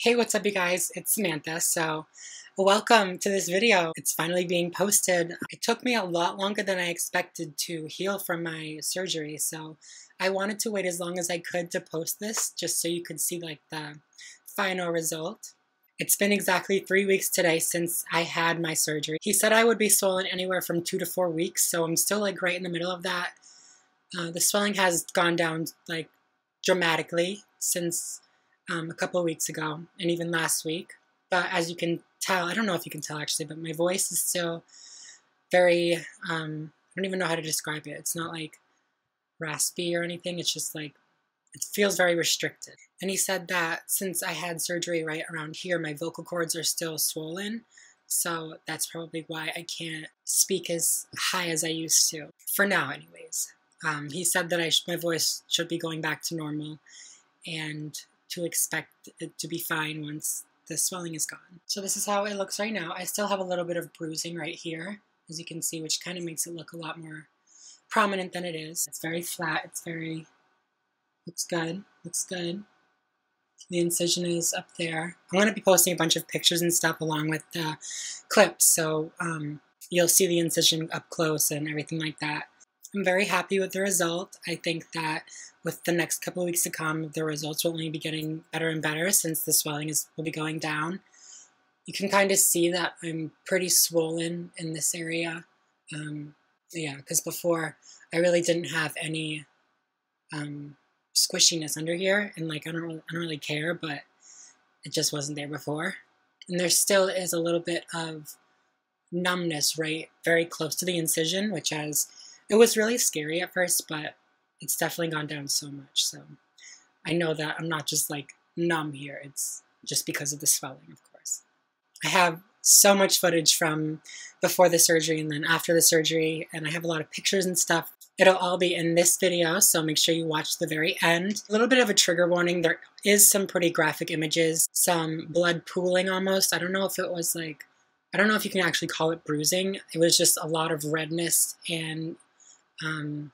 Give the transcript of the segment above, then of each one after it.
Hey, what's up you guys? It's Samantha. So welcome to this video. It's finally being posted. It took me a lot longer than I expected to heal from my surgery. So I wanted to wait as long as I could to post this just so you could see like the final result. It's been exactly three weeks today since I had my surgery. He said I would be swollen anywhere from two to four weeks, so I'm still like right in the middle of that. Uh, the swelling has gone down like dramatically since um, a couple weeks ago and even last week. But as you can tell, I don't know if you can tell actually, but my voice is still very, um, I don't even know how to describe it. It's not like raspy or anything. It's just like, it feels very restricted. And he said that since I had surgery right around here, my vocal cords are still swollen. So that's probably why I can't speak as high as I used to, for now, anyways. Um, he said that I my voice should be going back to normal and to expect it to be fine once the swelling is gone. So this is how it looks right now. I still have a little bit of bruising right here, as you can see, which kind of makes it look a lot more prominent than it is. It's very flat. It's very, looks good. Looks good. The incision is up there. I'm going to be posting a bunch of pictures and stuff along with the clips, so um, you'll see the incision up close and everything like that. I'm very happy with the result. I think that with the next couple of weeks to come, the results will only be getting better and better since the swelling is will be going down. You can kind of see that I'm pretty swollen in this area. Um, yeah, because before I really didn't have any um, squishiness under here, and like I don't, really, I don't really care, but it just wasn't there before. And there still is a little bit of numbness right very close to the incision, which has it was really scary at first, but it's definitely gone down so much. So I know that I'm not just like numb here. It's just because of the swelling, of course. I have so much footage from before the surgery and then after the surgery, and I have a lot of pictures and stuff. It'll all be in this video, so make sure you watch the very end. A little bit of a trigger warning. There is some pretty graphic images, some blood pooling almost. I don't know if it was like, I don't know if you can actually call it bruising. It was just a lot of redness and um,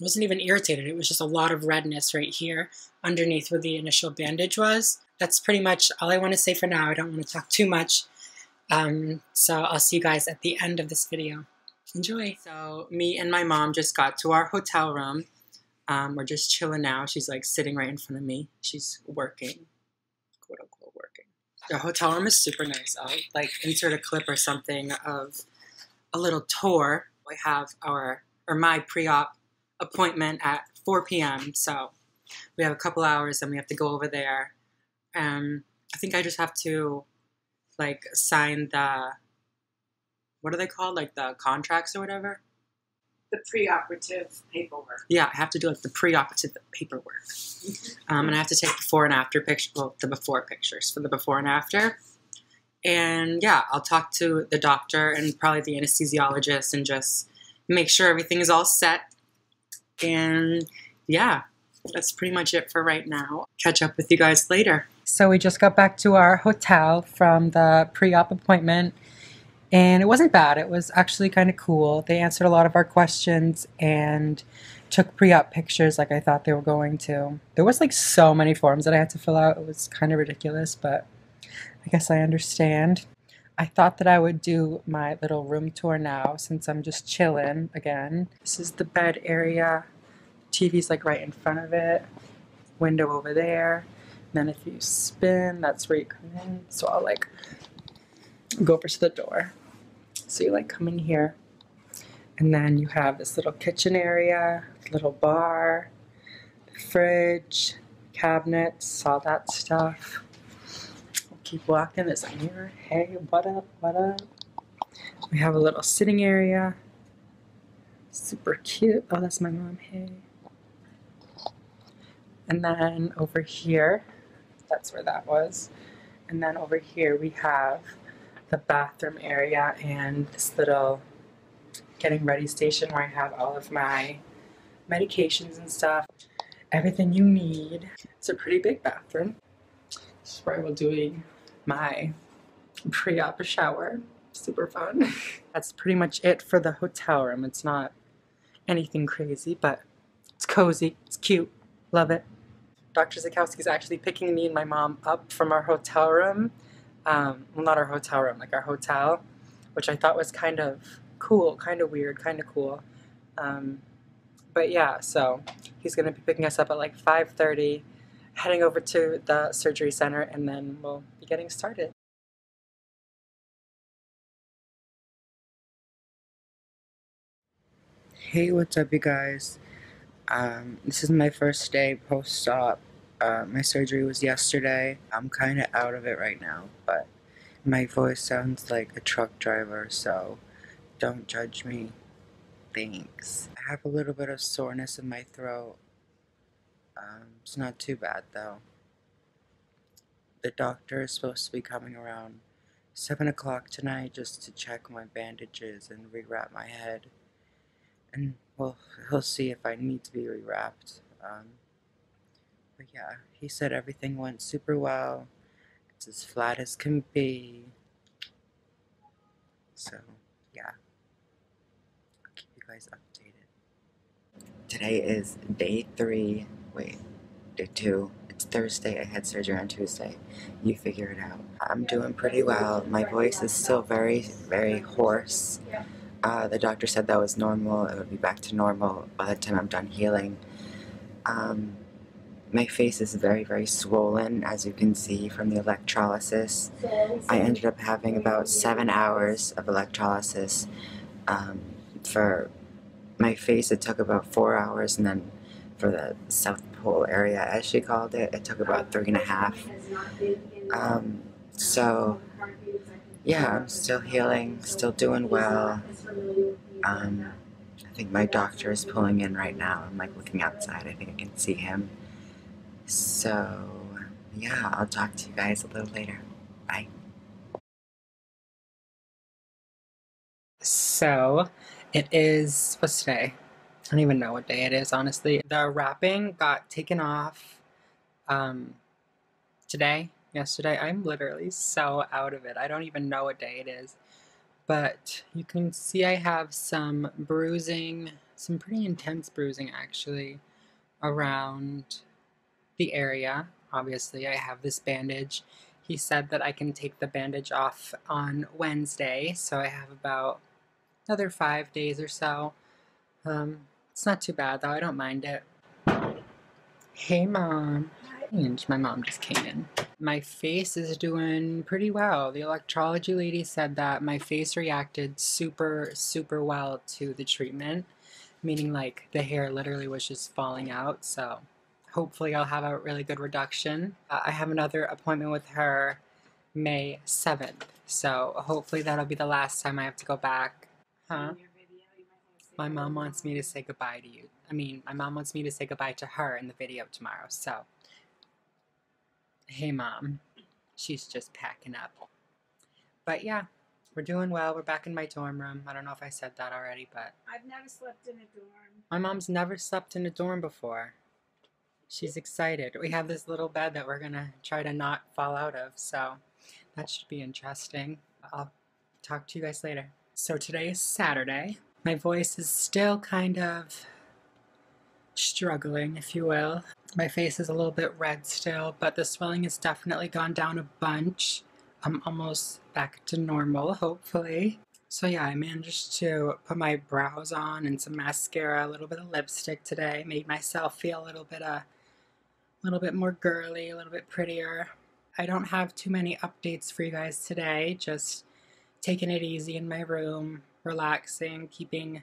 I wasn't even irritated. It was just a lot of redness right here underneath where the initial bandage was. That's pretty much all I want to say for now. I don't want to talk too much. Um, so I'll see you guys at the end of this video. Enjoy. So me and my mom just got to our hotel room. Um, we're just chilling now. She's like sitting right in front of me. She's working, quote unquote working. The hotel room is super nice. I'll like insert a clip or something of a little tour. We have our or my pre-op appointment at 4 p.m. So we have a couple hours and we have to go over there. Um, I think I just have to like sign the what are they called? Like the contracts or whatever. The preoperative paperwork. Yeah, I have to do like the preoperative paperwork, mm-hmm. um, and I have to take the before and after pictures. Well, the before pictures for the before and after. And yeah, I'll talk to the doctor and probably the anesthesiologist and just make sure everything is all set. And yeah, that's pretty much it for right now. Catch up with you guys later. So we just got back to our hotel from the pre-op appointment and it wasn't bad. It was actually kind of cool. They answered a lot of our questions and took pre-op pictures like I thought they were going to. There was like so many forms that I had to fill out. It was kind of ridiculous, but I guess I understand. I thought that I would do my little room tour now since I'm just chilling again. This is the bed area. TV's like right in front of it. Window over there. And then if you spin, that's where you come in. So I'll like go over to the door. So you like come in here. And then you have this little kitchen area, little bar, fridge, cabinets, all that stuff keep walking. There's a mirror. Hey, what up? What up? We have a little sitting area. Super cute. Oh, that's my mom. Hey. And then over here, that's where that was. And then over here we have the bathroom area and this little getting ready station where I have all of my medications and stuff. Everything you need. It's a pretty big bathroom. This is where I will doing my pre-op shower. Super fun. That's pretty much it for the hotel room. It's not anything crazy, but it's cozy, it's cute, love it. Dr. Zukowski is actually picking me and my mom up from our hotel room. Um, well, not our hotel room, like our hotel, which I thought was kind of cool, kind of weird, kind of cool. Um, but yeah, so he's going to be picking us up at like 5.30, heading over to the surgery center, and then we'll be getting started. Hey, what's up, you guys? Um, this is my first day post-op. Uh, my surgery was yesterday. I'm kind of out of it right now, but my voice sounds like a truck driver, so don't judge me. Thanks. I have a little bit of soreness in my throat. Um, it's not too bad, though. The doctor is supposed to be coming around 7 o'clock tonight just to check my bandages and rewrap my head and well, he'll see if I need to be rewrapped. Um, but yeah, he said everything went super well. It's as flat as can be. So, yeah. I'll keep you guys updated. Today is day three. Wait, day two. It's Thursday. I had surgery on Tuesday. You figure it out. I'm doing pretty well. My voice is still very, very hoarse. Uh, the doctor said that was normal. It would be back to normal by the time I'm done healing. Um, my face is very, very swollen, as you can see from the electrolysis. I ended up having about seven hours of electrolysis. Um, for my face, it took about four hours, and then for the South Pole area, as she called it, it took about three and a half. Um, so, yeah, I'm still healing, still doing well. Um, I think my doctor is pulling in right now. I'm like looking outside. I think I can see him. So, yeah, I'll talk to you guys a little later. Bye. So, it is, what's today? I don't even know what day it is, honestly. The wrapping got taken off um, today, yesterday. I'm literally so out of it. I don't even know what day it is. But you can see I have some bruising, some pretty intense bruising actually, around the area. Obviously, I have this bandage. He said that I can take the bandage off on Wednesday, so I have about another five days or so. Um, it's not too bad though, I don't mind it. Hey mom. And my mom just came in. My face is doing pretty well. The electrology lady said that my face reacted super, super well to the treatment, meaning like the hair literally was just falling out. So hopefully I'll have a really good reduction. Uh, I have another appointment with her May 7th. So hopefully that'll be the last time I have to go back. Huh? My mom wants me to say goodbye to you. I mean, my mom wants me to say goodbye to her in the video tomorrow. So hey mom, she's just packing up. But yeah, we're doing well. We're back in my dorm room. I don't know if I said that already, but I've never slept in a dorm. my mom's never slept in a dorm before. She's excited. We have this little bed that we're gonna try to not fall out of, so that should be interesting. I'll talk to you guys later. So today is Saturday. My voice is still kind of struggling, if you will. My face is a little bit red still, but the swelling has definitely gone down a bunch. I'm almost back to normal, hopefully. So yeah, I managed to put my brows on and some mascara, a little bit of lipstick today. Made myself feel a little bit a uh, little bit more girly, a little bit prettier. I don't have too many updates for you guys today, just taking it easy in my room, relaxing, keeping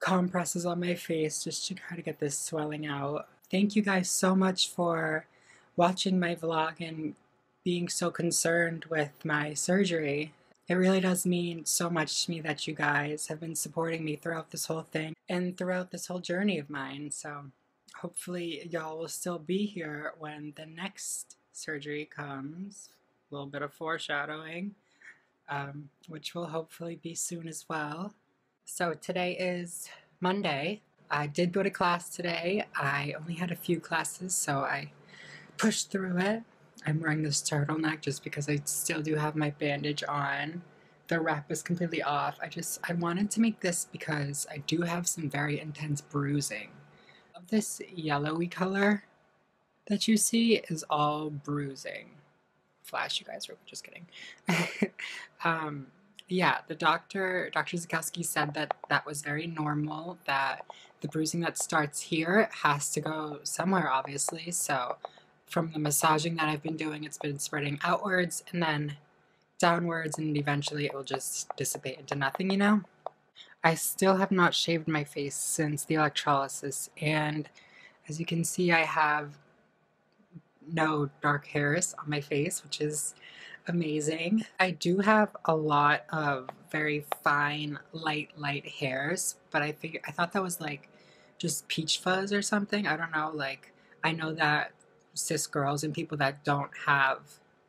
compresses on my face just to try to get this swelling out. Thank you guys so much for watching my vlog and being so concerned with my surgery. It really does mean so much to me that you guys have been supporting me throughout this whole thing and throughout this whole journey of mine. So hopefully y'all will still be here when the next surgery comes. A little bit of foreshadowing, um, which will hopefully be soon as well. So today is Monday. I did go to class today. I only had a few classes, so I pushed through it. I'm wearing this turtleneck just because I still do have my bandage on. The wrap is completely off. I just, I wanted to make this because I do have some very intense bruising. Of this yellowy color, that you see is all bruising. Flash, you guys are just kidding. um, yeah, the doctor, Dr. Zukowski said that that was very normal, that the bruising that starts here has to go somewhere, obviously. So from the massaging that I've been doing, it's been spreading outwards and then downwards, and eventually it will just dissipate into nothing, you know? I still have not shaved my face since the electrolysis, and as you can see, I have no dark hairs on my face, which is amazing. I do have a lot of very fine, light, light hairs, but I figured I thought that was like just peach fuzz or something. I don't know. Like I know that cis girls and people that don't have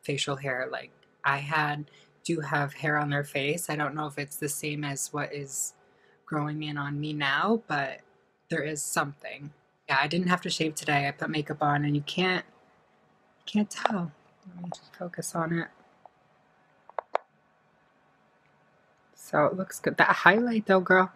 facial hair, like I had, do have hair on their face. I don't know if it's the same as what is growing in on me now, but there is something. Yeah, I didn't have to shave today. I put makeup on, and you can't can't tell. Let me just focus on it. So it looks good. That highlight though, girl,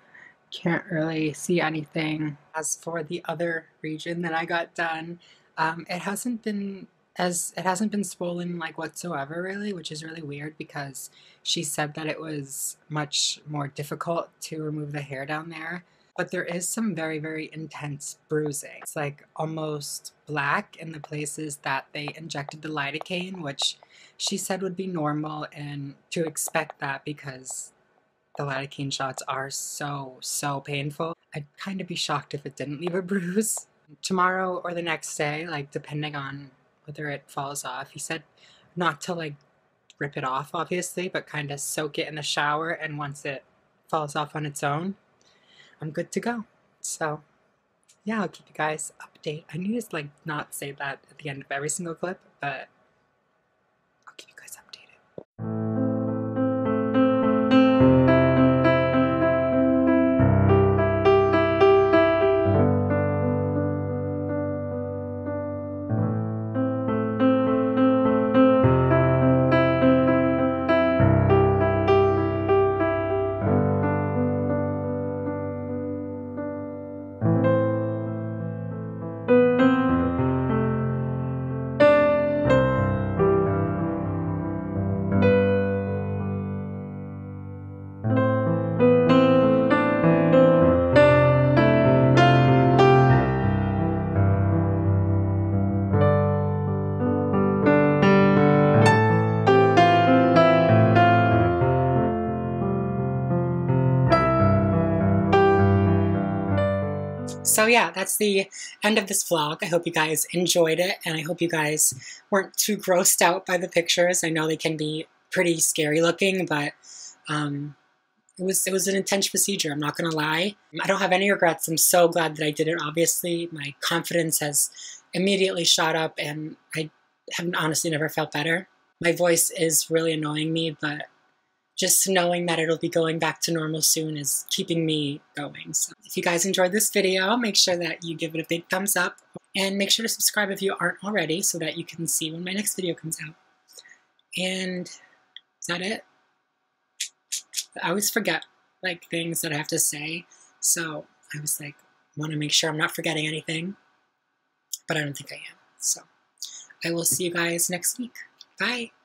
can't really see anything. As for the other region that I got done, um, it hasn't been as it hasn't been swollen like whatsoever really, which is really weird because she said that it was much more difficult to remove the hair down there but there is some very, very intense bruising. It's like almost black in the places that they injected the lidocaine, which she said would be normal and to expect that because the lidocaine shots are so, so painful. I'd kind of be shocked if it didn't leave a bruise. Tomorrow or the next day, like depending on whether it falls off, he said not to like rip it off, obviously, but kind of soak it in the shower and once it falls off on its own, I'm good to go. So yeah, I'll keep you guys update. I need to like not say that at the end of every single clip, but that's the end of this vlog. I hope you guys enjoyed it, and I hope you guys weren't too grossed out by the pictures. I know they can be pretty scary looking, but um, it was it was an intense procedure. I'm not gonna lie. I don't have any regrets. I'm so glad that I did it. Obviously, my confidence has immediately shot up, and I haven't honestly never felt better. My voice is really annoying me, but just knowing that it'll be going back to normal soon is keeping me going. So if you guys enjoyed this video, make sure that you give it a big thumbs up and make sure to subscribe if you aren't already so that you can see when my next video comes out. And is that it? I always forget like things that I have to say. So I was like, want to make sure I'm not forgetting anything, but I don't think I am. So I will see you guys next week. Bye.